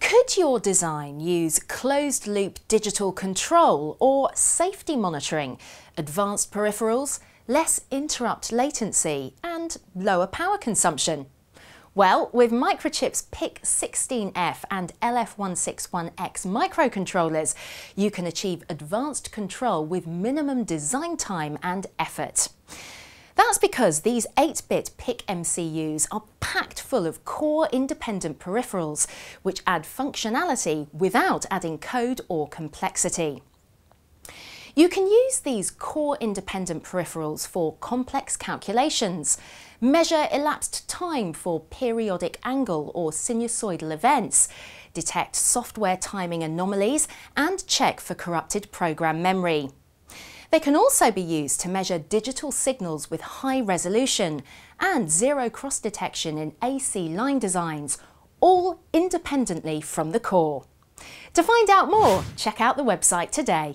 Could your design use closed loop digital control or safety monitoring, advanced peripherals, less interrupt latency and lower power consumption? Well, with Microchip's PIC16F and LF161X microcontrollers, you can achieve advanced control with minimum design time and effort. That's because these 8-bit PIC MCUs are packed full of core independent peripherals, which add functionality without adding code or complexity. You can use these core independent peripherals for complex calculations, measure elapsed time for periodic angle or sinusoidal events, detect software timing anomalies and check for corrupted program memory. They can also be used to measure digital signals with high resolution and zero cross detection in AC line designs, all independently from the core. To find out more, check out the website today.